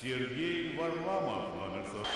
Сергей Варламов, номер 40.